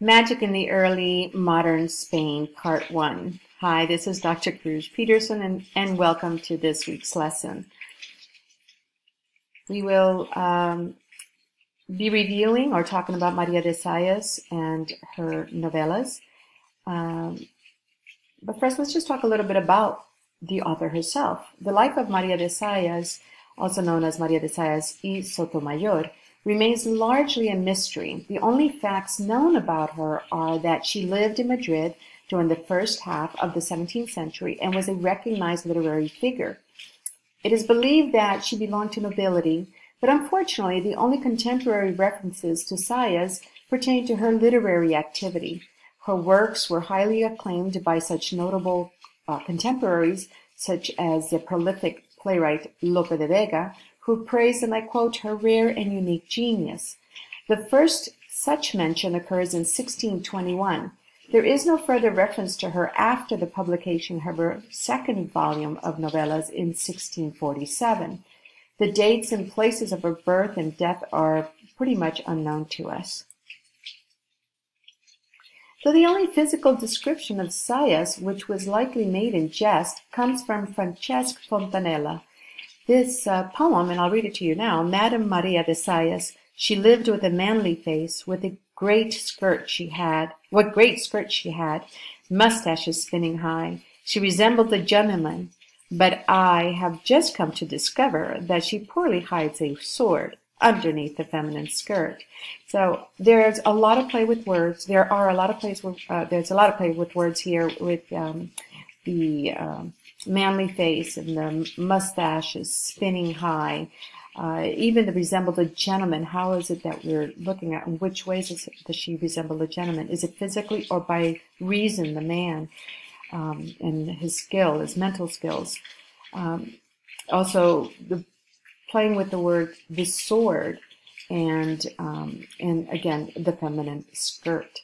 Magic in the Early Modern Spain, Part 1. Hi, this is Dr. Cruz Petersen, and, and welcome to this week's lesson. We will um, be reviewing or talking about Maria de Zayas and her novellas. Um, but first, let's just talk a little bit about the author herself. The life of Maria de Zayas, also known as Maria de Zayas y Sotomayor, remains largely a mystery. The only facts known about her are that she lived in Madrid during the first half of the 17th century and was a recognized literary figure. It is believed that she belonged to nobility, but unfortunately the only contemporary references to Zayas pertain to her literary activity. Her works were highly acclaimed by such notable uh, contemporaries such as the prolific playwright Lope de Vega, who praised, and I quote, her rare and unique genius. The first such mention occurs in 1621. There is no further reference to her after the publication of her second volume of novellas in 1647. The dates and places of her birth and death are pretty much unknown to us. So the only physical description of Zayas, which was likely made in jest, comes from Francesc Fontanella, this uh, poem, and I'll read it to you now. Madame Maria de Zayas, she lived with a manly face, with a great skirt she had, what great skirt she had, mustaches spinning high. She resembled a gentleman, but I have just come to discover that she poorly hides a sword underneath the feminine skirt. So there's a lot of play with words. There are a lot of plays with, uh, there's a lot of play with words here with um, the um, manly face and the mustache is spinning high. Uh, even to resemble a gentleman, how is it that we're looking at? In which ways is does she resemble a gentleman? Is it physically or by reason, the man, um, and his skill, his mental skills? Um, also, the playing with the word the sword, and um, and again the feminine skirt.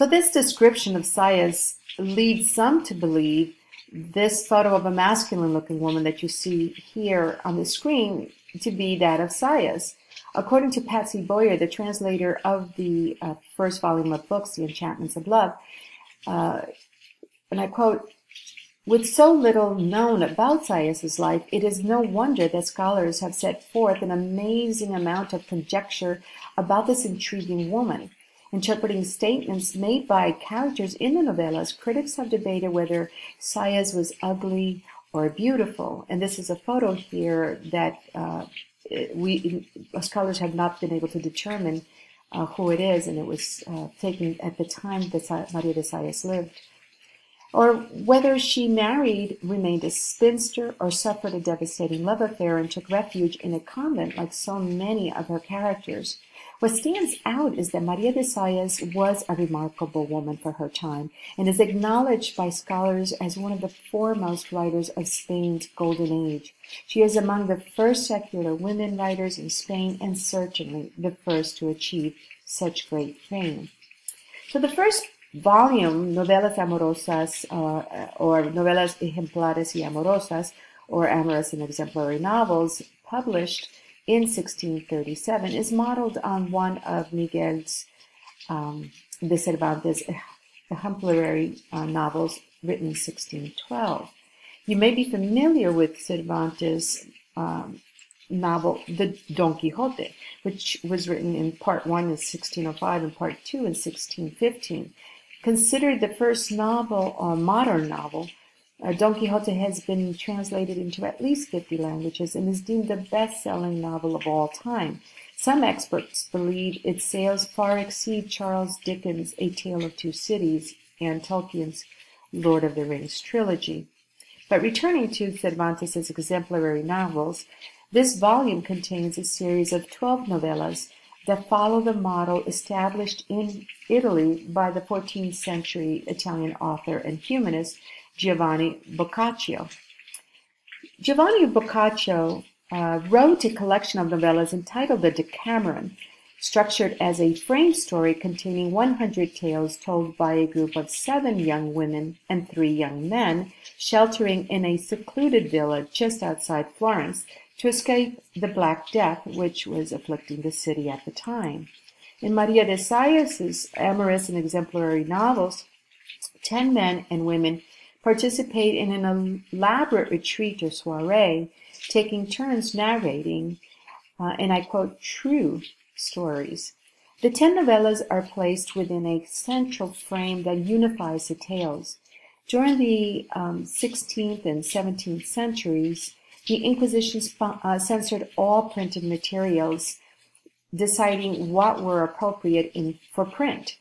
So this description of Zayas leads some to believe this photo of a masculine looking woman that you see here on the screen to be that of Zayas. According to Patsy Boyer, the translator of the uh, first volume of books, The Enchantments of Love, uh, and I quote, with so little known about Zayas' life, it is no wonder that scholars have set forth an amazing amount of conjecture about this intriguing woman. Interpreting statements made by characters in the novellas, critics have debated whether Zayas was ugly or beautiful. And this is a photo here that uh, we scholars have not been able to determine uh, who it is, and it was uh, taken at the time that Maria de Zayas lived. Or whether she married, remained a spinster, or suffered a devastating love affair and took refuge in a convent like so many of her characters. What stands out is that Maria de Zayas was a remarkable woman for her time and is acknowledged by scholars as one of the foremost writers of Spain's golden age. She is among the first secular women writers in Spain and certainly the first to achieve such great fame. So the first volume, Novelas Amorosas, uh, or Novelas Ejemplares y Amorosas, or Amorous and Exemplary Novels, published in 1637 is modeled on one of Miguel's um, de Cervantes exemplary uh, novels written in 1612. You may be familiar with Cervantes' um, novel, The Don Quixote, which was written in part one in 1605 and part two in 1615. Considered the first novel or modern novel uh, Don Quixote has been translated into at least 50 languages and is deemed the best-selling novel of all time. Some experts believe its sales far exceed Charles Dickens' A Tale of Two Cities and Tolkien's Lord of the Rings trilogy. But returning to Cervantes' exemplary novels, this volume contains a series of 12 novellas that follow the model established in Italy by the 14th century Italian author and humanist Giovanni Boccaccio. Giovanni Boccaccio uh, wrote a collection of novellas entitled The Decameron, structured as a frame story containing 100 tales told by a group of seven young women and three young men sheltering in a secluded villa just outside Florence to escape the Black Death which was afflicting the city at the time. In Maria de Zayas' amorous and exemplary novels, ten men and women participate in an elaborate retreat or soiree, taking turns narrating, uh, and I quote, true stories. The ten novellas are placed within a central frame that unifies the tales. During the um, 16th and 17th centuries, the Inquisition uh, censored all printed materials, deciding what were appropriate in, for print.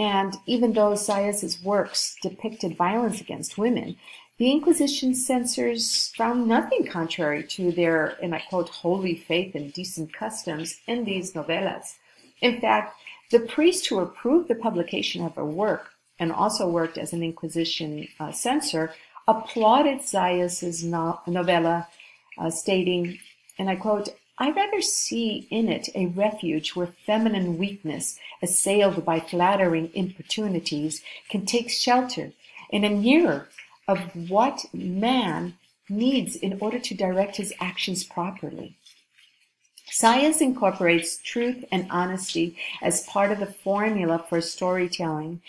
And even though Zayas' works depicted violence against women, the Inquisition censors found nothing contrary to their, and I quote, holy faith and decent customs in these novellas. In fact, the priest who approved the publication of her work and also worked as an Inquisition uh, censor applauded Zayas' no- novella, uh, stating, and I quote, I rather see in it a refuge where feminine weakness, assailed by flattering importunities, can take shelter, in a mirror of what man needs in order to direct his actions properly. Science incorporates truth and honesty as part of the formula for storytelling,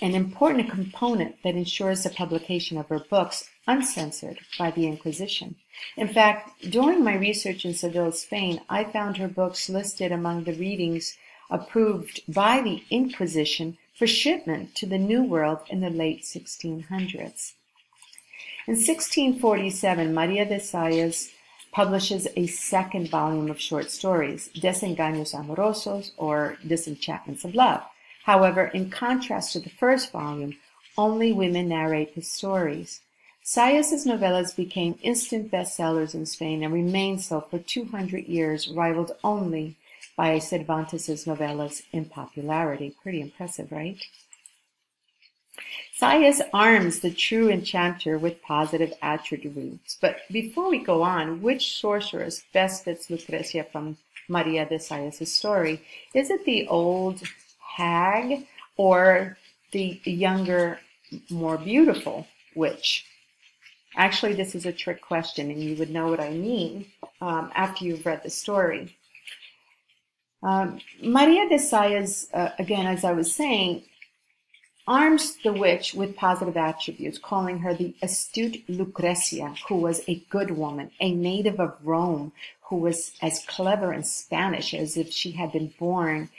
an important component that ensures the publication of her books uncensored by the Inquisition. In fact, during my research in Seville, Spain, I found her books listed among the readings approved by the Inquisition for shipment to the New World in the late 1600s. In 1647, Maria de Zayas publishes a second volume of short stories, Desengaños Amorosos, or Disenchantments of Love. However, in contrast to the first volume, only women narrate his stories. Zayas' novellas became instant bestsellers in Spain and remained so for 200 years, rivaled only by Cervantes' novellas in popularity. Pretty impressive, right? Zayas arms the true enchanter with positive attributes. But before we go on, which sorceress best fits Lucrecia from Maria de Zayas' story? Is it the old hag or the younger, more beautiful witch? Actually, this is a trick question, and you would know what I mean um, after you've read the story. Um, Maria de Zayas, uh, again, as I was saying, arms the witch with positive attributes, calling her the astute Lucrecia, who was a good woman, a native of Rome, who was as clever in Spanish as if she had been born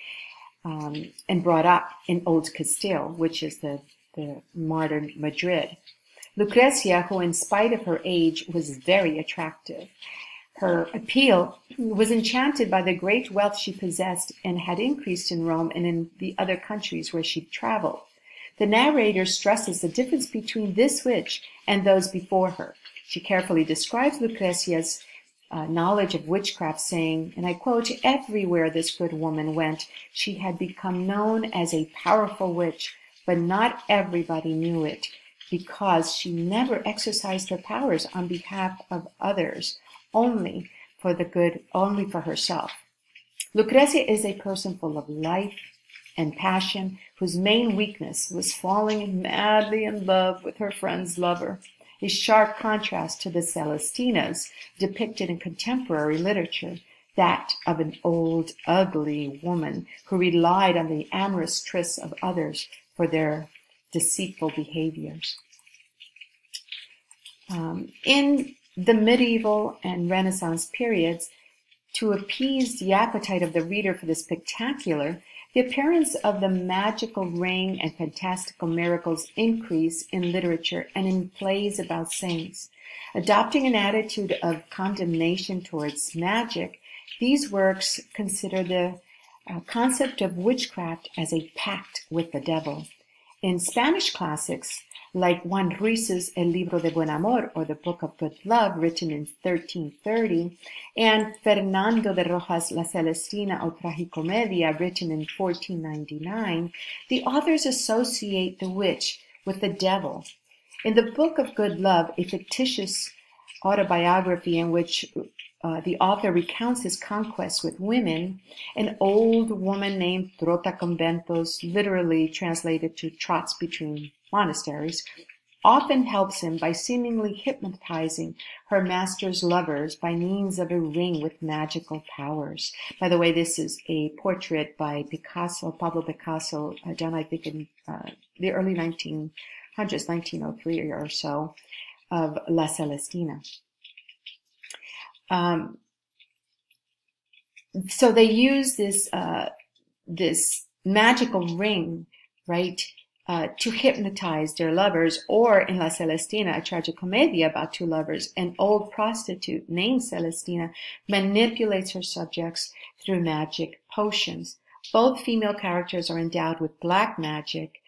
um, and brought up in Old Castile, which is the, the modern Madrid. Lucrecia, who in spite of her age was very attractive, her appeal was enchanted by the great wealth she possessed and had increased in Rome and in the other countries where she traveled. The narrator stresses the difference between this witch and those before her. She carefully describes Lucrecia's uh, knowledge of witchcraft, saying, and I quote, Everywhere this good woman went, she had become known as a powerful witch, but not everybody knew it because she never exercised her powers on behalf of others, only for the good, only for herself. Lucrecia is a person full of life, and passion, whose main weakness was falling madly in love with her friend's lover, a sharp contrast to the Celestinas depicted in contemporary literature, that of an old, ugly woman who relied on the amorous trysts of others for their deceitful behaviors. Um, in the medieval and Renaissance periods, to appease the appetite of the reader for the spectacular, the appearance of the magical ring and fantastical miracles increase in literature and in plays about saints. Adopting an attitude of condemnation towards magic, these works consider the uh, concept of witchcraft as a pact with the devil. In Spanish classics, like Juan Ruiz's El Libro de Buen Amor, or the Book of Good Love, written in 1330, and Fernando de Rojas La Celestina o Tragicomedia, written in 1499, the authors associate the witch with the devil. In the Book of Good Love, a fictitious autobiography in which uh, the author recounts his conquests with women, an old woman named Trota Conventos, literally translated to trots between monasteries, often helps him by seemingly hypnotizing her master's lovers by means of a ring with magical powers. By the way, this is a portrait by Picasso, Pablo Picasso, uh, done I think in uh, the early 1900s, 1903 or so, of La Celestina. Um, so they use this uh, this magical ring, right, uh, to hypnotize their lovers, or in La Celestina, a tragicomedia about two lovers, an old prostitute named Celestina manipulates her subjects through magic potions. Both female characters are endowed with black magic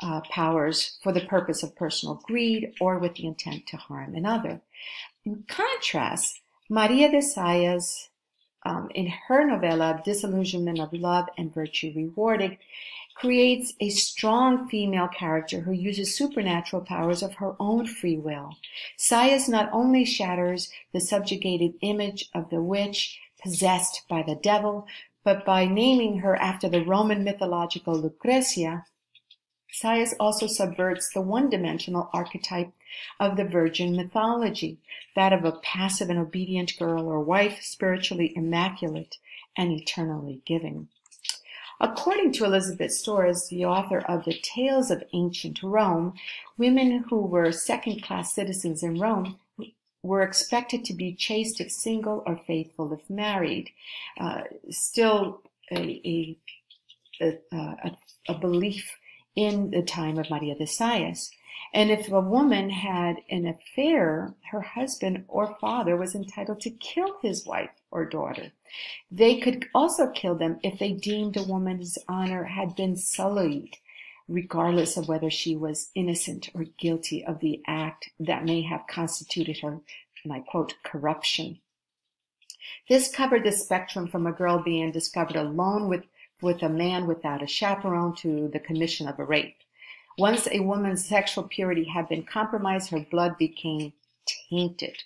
uh, powers for the purpose of personal greed or with the intent to harm another. In contrast, Maria de Zayas um, in her novella, Disillusionment of Love and Virtue Rewarded, creates a strong female character who uses supernatural powers of her own free will. Zayas not only shatters the subjugated image of the witch possessed by the devil, but by naming her after the Roman mythological Lucretia, Zayas also subverts the one-dimensional archetype of the virgin mythology, that of a passive and obedient girl or wife, spiritually immaculate and eternally giving. According to Elizabeth Storrs, the author of the Tales of Ancient Rome, women who were second-class citizens in Rome were expected to be chaste if single or faithful if married. Uh, still a, a, a, a belief in the time of Maria de Zayas. And if a woman had an affair, her husband or father was entitled to kill his wife or daughter. They could also kill them if they deemed a woman's honor had been sullied, regardless of whether she was innocent or guilty of the act that may have constituted her, and I quote, corruption. This covered the spectrum from a girl being discovered alone with with a man without a chaperone to the commission of a rape. Once a woman's sexual purity had been compromised, her blood became tainted.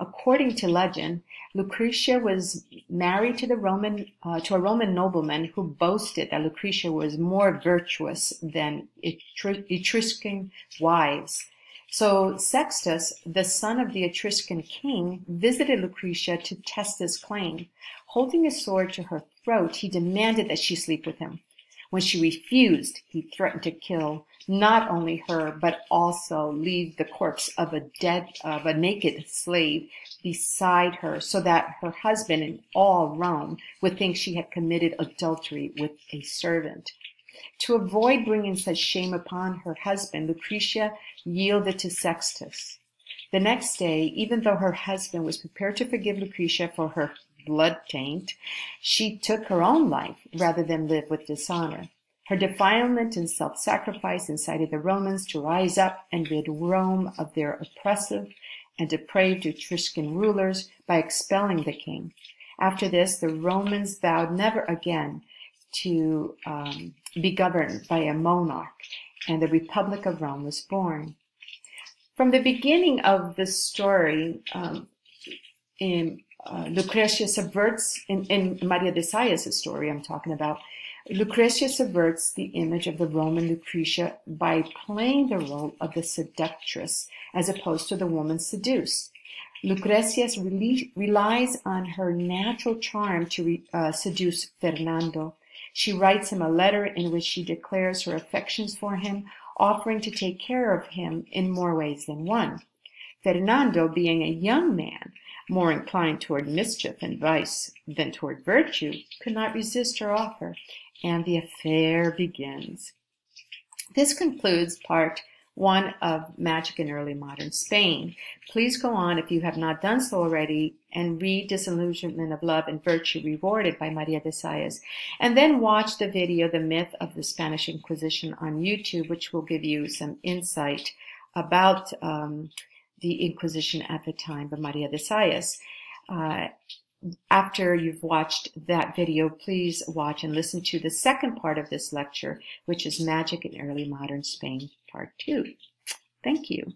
According to legend, Lucretia was married to the Roman uh, to a Roman nobleman who boasted that Lucretia was more virtuous than Etruscan wives. So Sextus, the son of the Etruscan king, visited Lucretia to test this claim. Holding a sword to her throat, he demanded that she sleep with him. When she refused, he threatened to kill not only her, but also leave the corpse of a dead, of a naked slave beside her so that her husband and all Rome would think she had committed adultery with a servant. To avoid bringing such shame upon her husband, Lucretia yielded to Sextus. The next day, even though her husband was prepared to forgive Lucretia for her blood taint, she took her own life rather than live with dishonor. Her defilement and self-sacrifice incited the Romans to rise up and rid Rome of their oppressive and depraved Etruscan rulers by expelling the king. After this, the Romans vowed never again to um, be governed by a monarch, and the Republic of Rome was born. From the beginning of the story, um, in uh, Lucretia subverts, in, in Maria de Zayas' story I'm talking about, Lucretia subverts the image of the Roman Lucretia by playing the role of the seductress as opposed to the woman seduced. Lucrecia relies on her natural charm to re, uh, seduce Fernando. She writes him a letter in which she declares her affections for him, offering to take care of him in more ways than one. Fernando, being a young man, more inclined toward mischief and vice than toward virtue, could not resist her offer, and the affair begins. This concludes part one of Magic in Early Modern Spain. Please go on, if you have not done so already, and read Disillusionment of Love and Virtue Rewarded by Maria de Zayas, and then watch the video, The Myth of the Spanish Inquisition on YouTube, which will give you some insight about um, the Inquisition at the time by Maria de Zayas. Uh, after you've watched that video, please watch and listen to the second part of this lecture, which is Magic in Early Modern Spain, Part 2. Thank you.